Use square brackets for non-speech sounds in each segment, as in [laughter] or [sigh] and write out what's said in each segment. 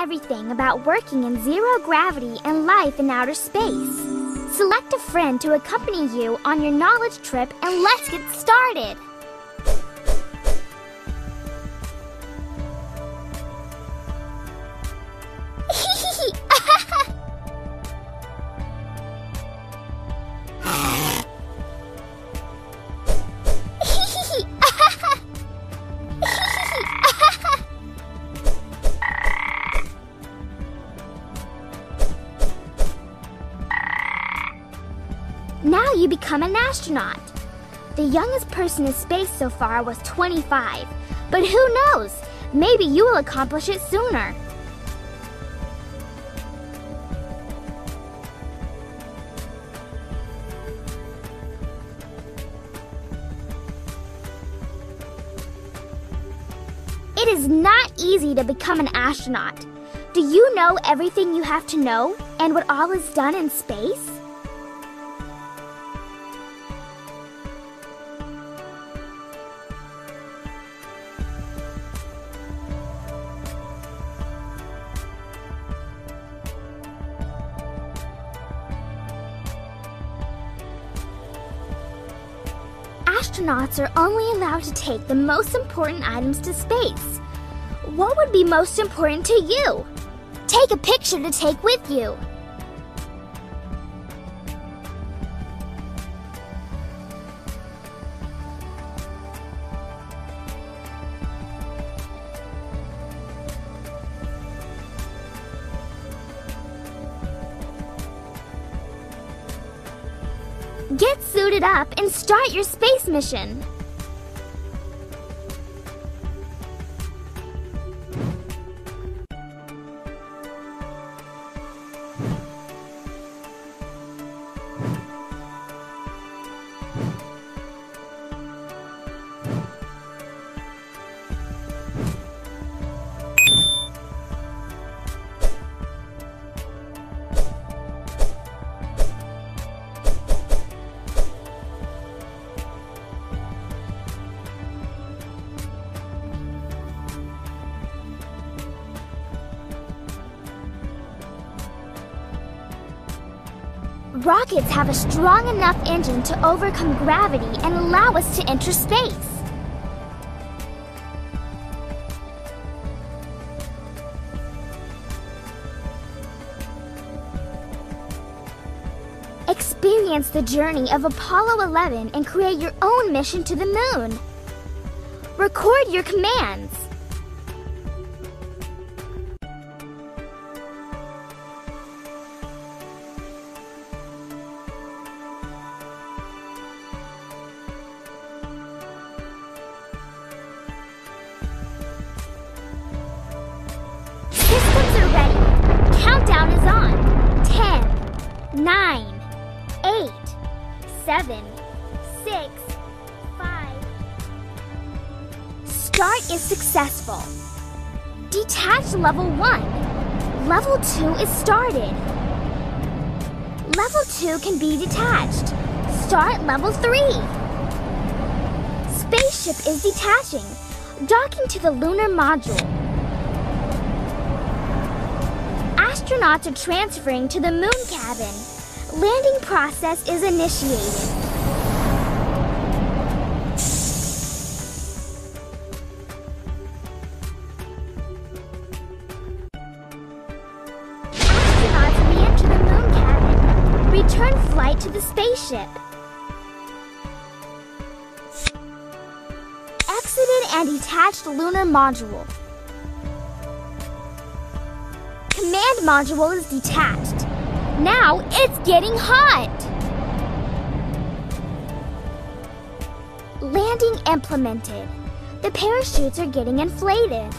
everything about working in zero gravity and life in outer space. Select a friend to accompany you on your knowledge trip and let's get started. Person in space so far was 25, but who knows? Maybe you will accomplish it sooner. It is not easy to become an astronaut. Do you know everything you have to know and what all is done in space? Are only allowed to take the most important items to space. What would be most important to you? Take a picture to take with you. Get suited up and start your space mission. Rockets have a strong enough engine to overcome gravity and allow us to enter space. Experience the journey of Apollo 11 and create your own mission to the moon. Record your commands. On. 10, 9, 8, 7, 6, 5. Start is successful. Detach level 1. Level 2 is started. Level 2 can be detached. Start level 3. Spaceship is detaching. Docking to the lunar module. Astronauts are transferring to the moon cabin. Landing process is initiated. Astronauts re-enter the moon cabin. Return flight to the spaceship. Exited and detached lunar module. Command module is detached. Now it's getting hot! Landing implemented. The parachutes are getting inflated.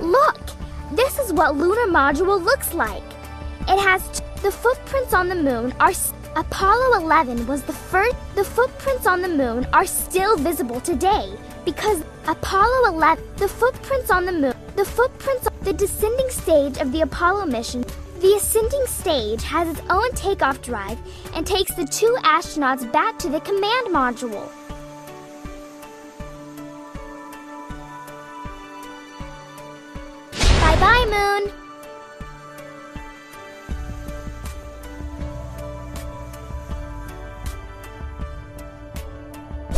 Look! This is what lunar module looks like. It has the footprints on the moon are Apollo 11 was the first the footprints on the moon are still visible today because Apollo 11 the footprints on the moon the footprints the descending stage of the Apollo mission The ascending stage has its own takeoff drive and takes the two astronauts back to the command module. Bye bye, Moon!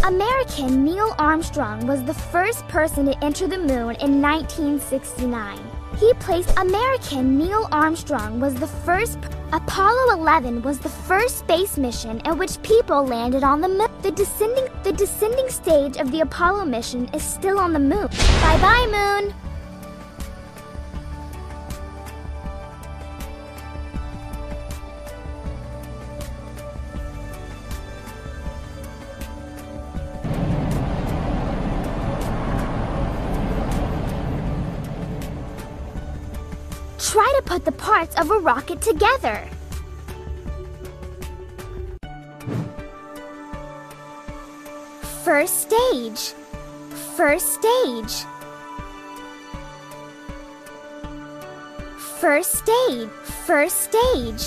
American Neil Armstrong was the first person to enter the moon in 1969. He placed American Neil Armstrong was the first Apollo 11 was the first space mission in which people landed on the moon. The descending the descending stage of the Apollo mission is still on the moon. Bye-bye moon. Parts of a rocket together. First stage. First stage. First stage. First stage.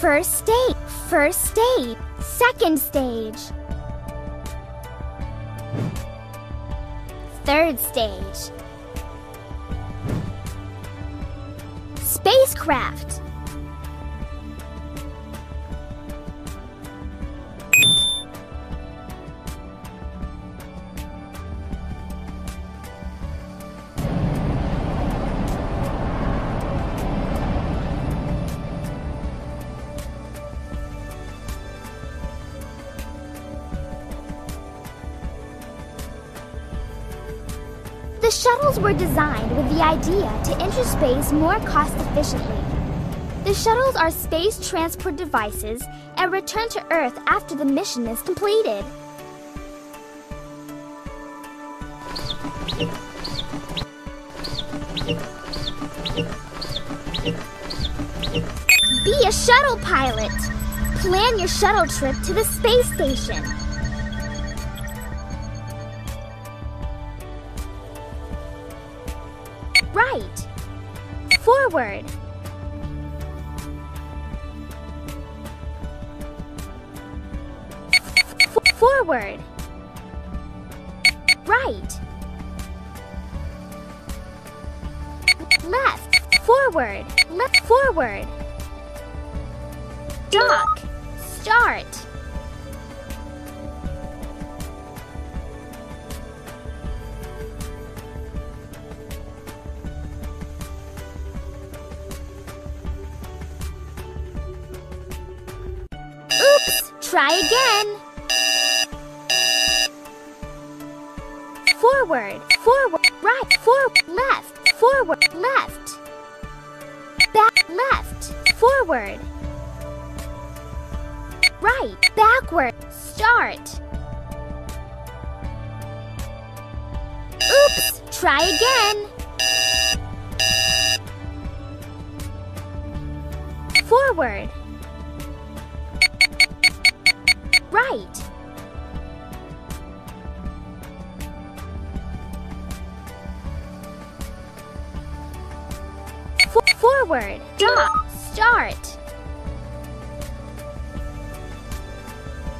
First stage. First stage. Second stage. Third stage. Spacecraft. Shuttles were designed with the idea to enter space more cost efficiently. The shuttles are space transport devices and return to Earth after the mission is completed. Be a shuttle pilot. Plan your shuttle trip to the space station. Forward. Try again. Forward, forward, right, forward, left, forward, left. Back, left, forward. Right, backward, start. Oops! Try again. Forward. Right. Forward. Stop. Start.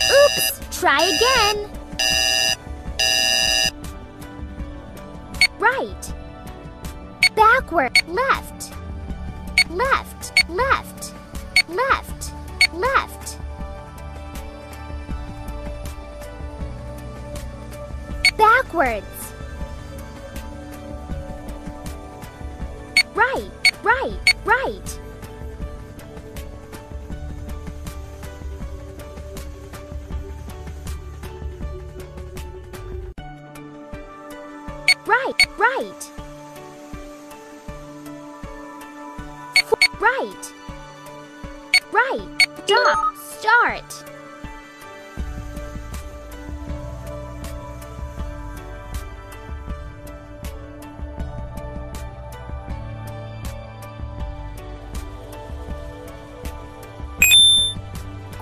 Oops. Try again. Right. Backward. Left. Left. Left. Left. Left. Backwards. Right, right, right.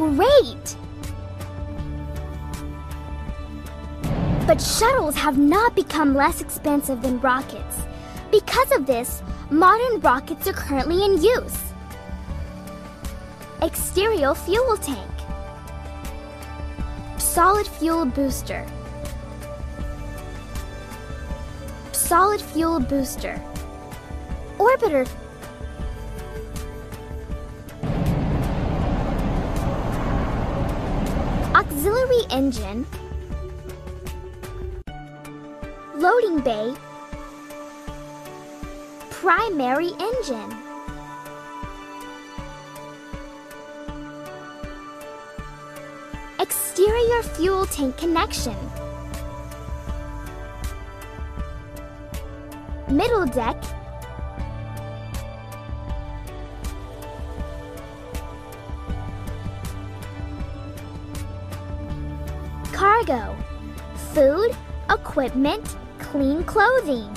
Great! But shuttles have not become less expensive than rockets. Because of this, modern rockets are currently in use. Exterior fuel tank. Solid fuel booster. Solid fuel booster. Orbiter. Engine. Loading bay. Primary engine. Exterior fuel tank connection. Middle deck. Equipment, clean clothing.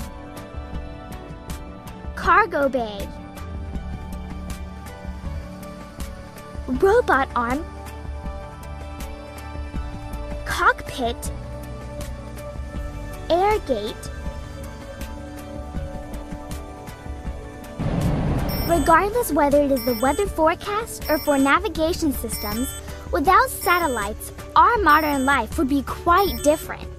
Cargo bay. Robot arm cockpit, air gate, Regardless whether it is the weather forecast or for navigation systems, without satellites, our modern life would be quite different.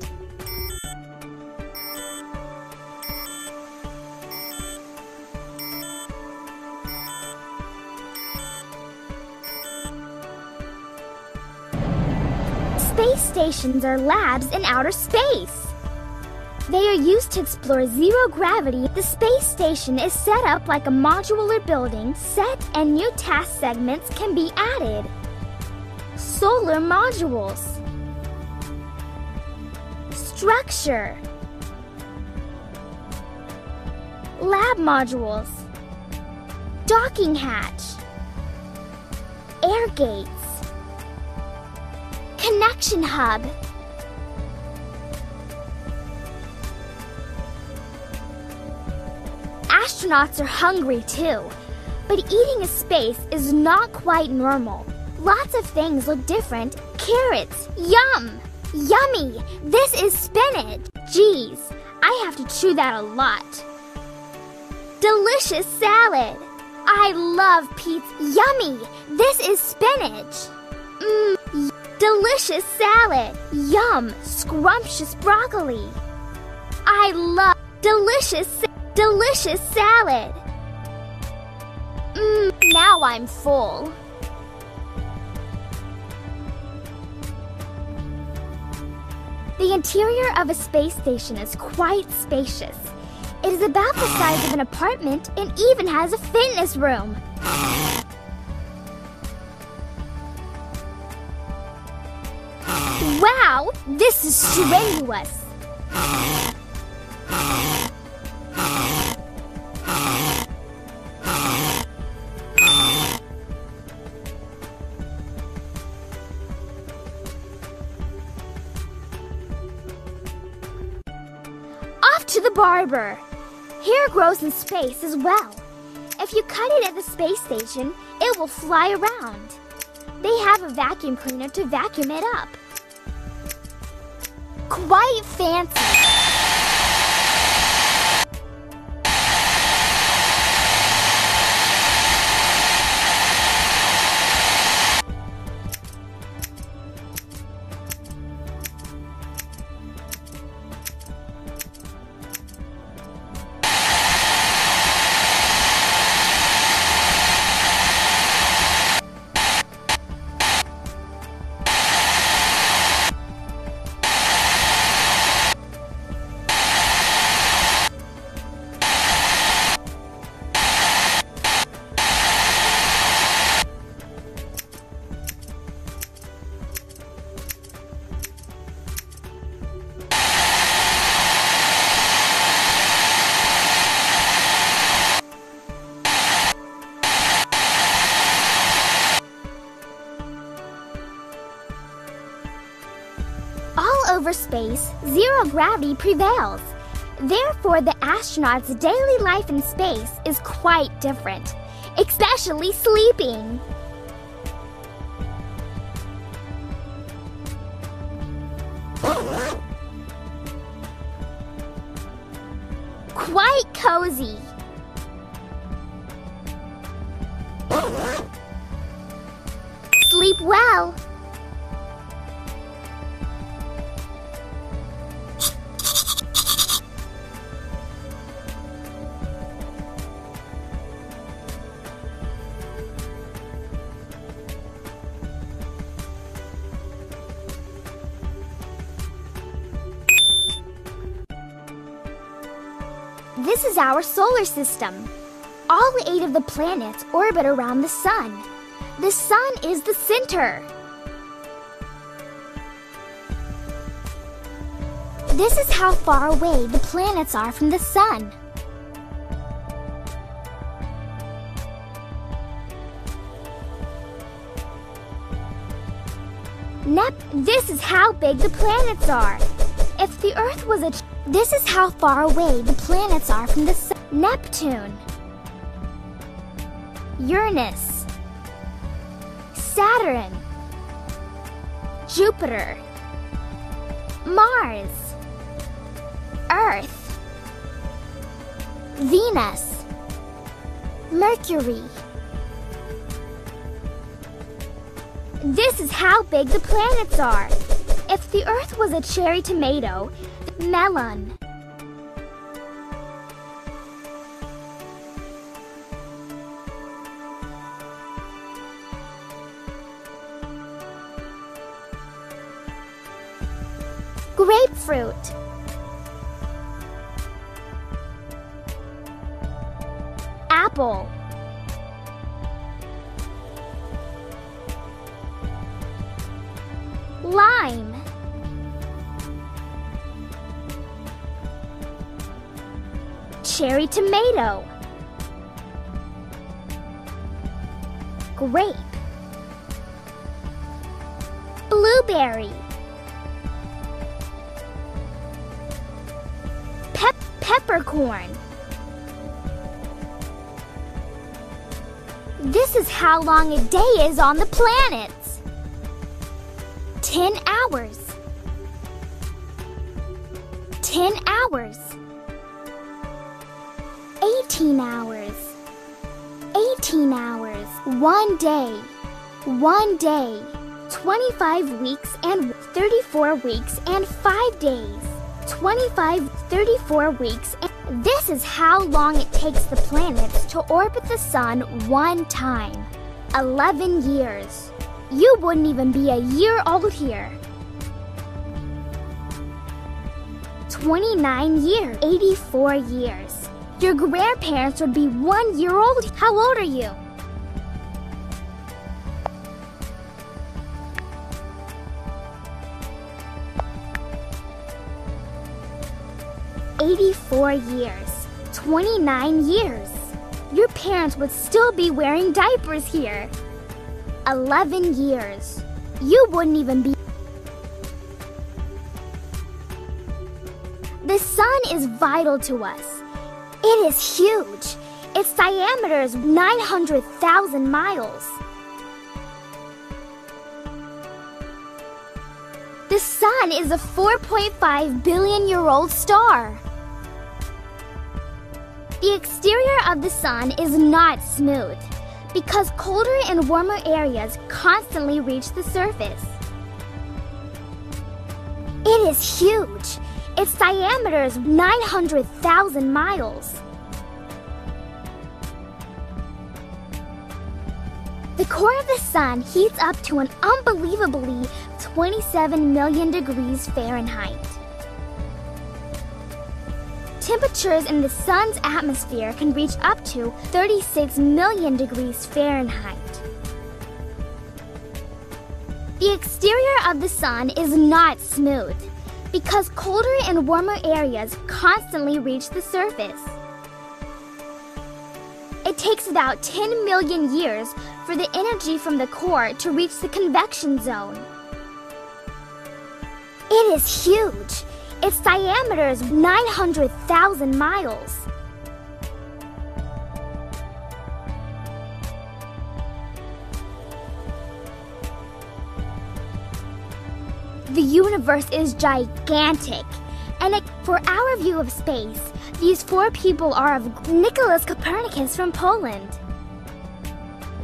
Stations are labs in outer space. They are used to explore zero gravity. The space station is set up like a modular building, set and new task segments can be added. Solar modules. Structure. Lab modules. Docking hatch. Air gates. Connection hub. Astronauts are hungry too, but eating in space is not quite normal. Lots of things look different. Carrots, yum! Yummy! This is spinach! Geez, I have to chew that a lot. Delicious salad! I love pizza. Yummy! This is spinach! Mmm, delicious salad! Yum! Scrumptious broccoli! I love delicious delicious salad! Mmm, now I'm full. The interior of a space station is quite spacious. It is about the size of an apartment and even has a fitness room. This is strenuous. Off to the barber. Hair grows in space as well. If you cut it at the space station, it will fly around. They have a vacuum cleaner to vacuum it up. Quite fancy. Space, zero gravity prevails. Therefore, the astronauts' daily life in space is quite different, especially sleeping. Quite cozy. Is our solar system. All eight of the planets orbit around the sun. The sun is the center. This is how far away the planets are from the sun. Nep, this is how big the planets are. If the Earth was a this is how far away the planets are from the Sun. Neptune, Uranus, Saturn, Jupiter, Mars, Earth, Venus, Mercury. This is how big the planets are. If the Earth was a cherry tomato, melon. Cherry tomato, grape, blueberry, pep peppercorn. This is how long a day is on the planets. 10 hours. 10 hours. 18 hours. 18 hours. One day. One day. 25 weeks and 34 weeks and 5 days. 25, 34 weeks. And this is how long it takes the planets to orbit the sun one time. 11 years. You wouldn't even be a year old here. 29 years, 84 years. Your grandparents would be one year old. How old are you? Eighty-four years. Twenty-nine years. Your parents would still be wearing diapers here. Eleven years. You wouldn't even be The sun is vital to us. It is huge. Its diameter is 900,000 miles. The Sun is a 4.5 billion year old star. The exterior of the Sun is not smooth because colder and warmer areas constantly reach the surface. It is huge. Its diameter is 900,000 miles. The core of the sun heats up to an unbelievably 27 million degrees Fahrenheit. Temperatures in the sun's atmosphere can reach up to 36 million degrees Fahrenheit. The exterior of the sun is not smooth because colder and warmer areas constantly reach the surface. It takes about 10 million years for the energy from the core to reach the convection zone. It is huge. Its diameter is 900,000 miles. The universe is gigantic, and it, for our view of space, these four people are of Nicholas Copernicus from Poland.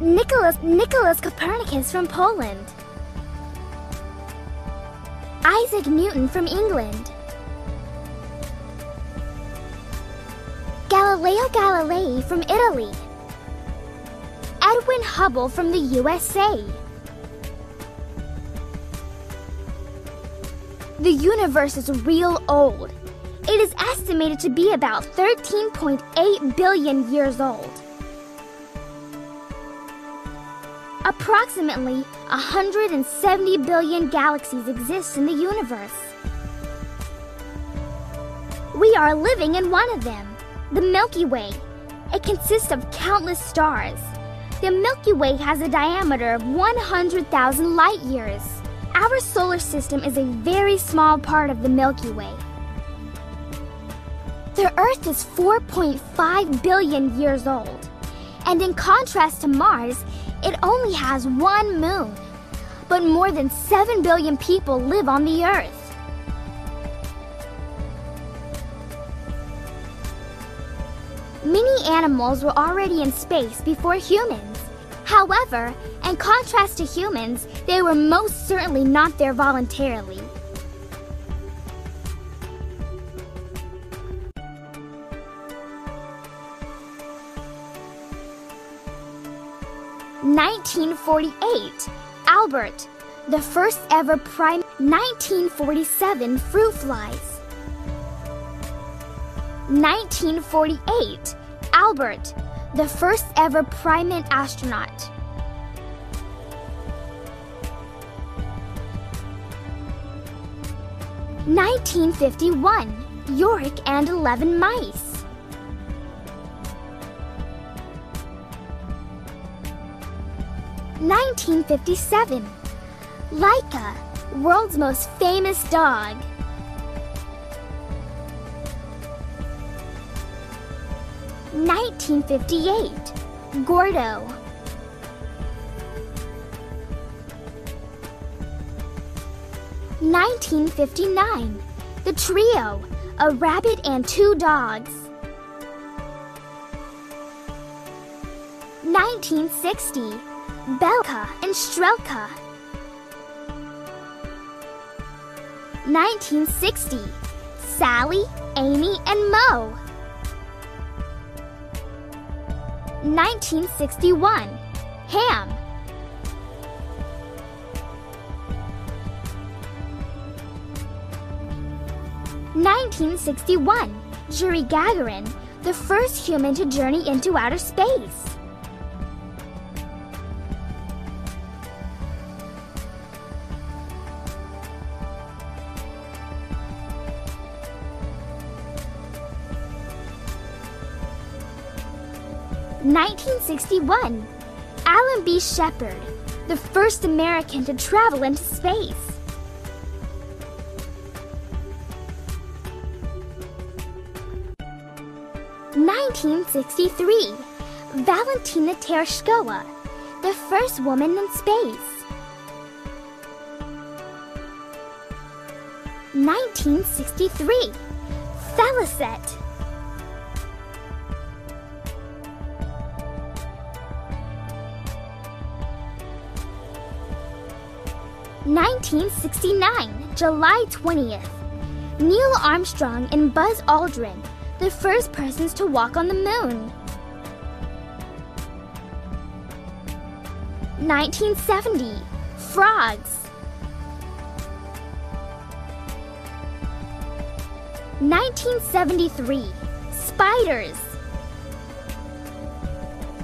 Nicholas Nicholas Copernicus from Poland. Isaac Newton from England. Galileo Galilei from Italy. Edwin Hubble from the USA. The universe is real old. It is estimated to be about 13.8 billion years old. Approximately 170 billion galaxies exist in the universe. We are living in one of them, the Milky Way. It consists of countless stars. The Milky Way has a diameter of 100,000 light years. Our solar system is a very small part of the Milky Way. The Earth is 4.5 billion years old. And in contrast to Mars, it only has one moon. But more than 7 billion people live on the Earth. Many animals were already in space before humans. However, in contrast to humans, they were most certainly not there voluntarily. Nineteen forty-eight, Albert, the first ever prime. 1947, fruit flies. 1948, Albert, the first ever primate astronaut. Nineteen fifty-one, Yorick and eleven mice. Nineteen fifty-seven, Laika, world's most famous dog. 1958, Gordo. Nineteen fifty-nine, The Trio, a rabbit and two dogs. Nineteen sixty, Belka and Strelka. 1960, Sally, Amy, and Mo. 1961, Ham. Nineteen sixty-one, Yuri Gagarin, the first human to journey into outer space. 1961, Alan B. Shepard, the first American to travel into space. Nineteen sixty-three, Valentina Tereshkova, the first woman in space. 1963, Félicette, 1969, July 20th. Neil Armstrong and Buzz Aldrin, the first persons to walk on the moon. 1970, Frogs. 1973, Spiders.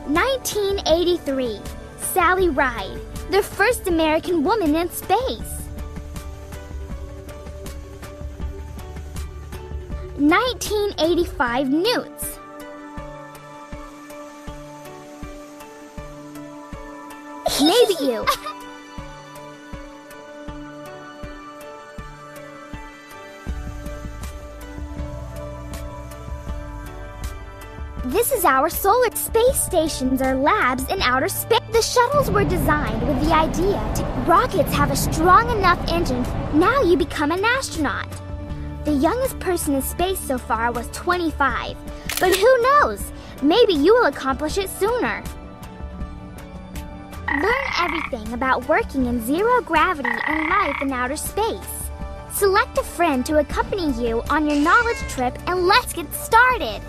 1983, Sally Ride, the first American woman in space. 1985 Newts. Maybe you. [laughs] This is our solar space stations or labs in outer space. The shuttles were designed with the idea to rockets have a strong enough engine. Now you become an astronaut. The youngest person in space so far was 25. But who knows? Maybe you will accomplish it sooner. Learn everything about working in zero gravity and life in outer space. Select a friend to accompany you on your knowledge trip and let's get started.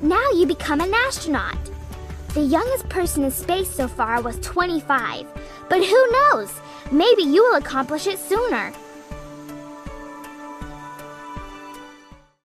[laughs] now you become an astronaut. The youngest person in space so far was 25, but who knows? Maybe you will accomplish it sooner.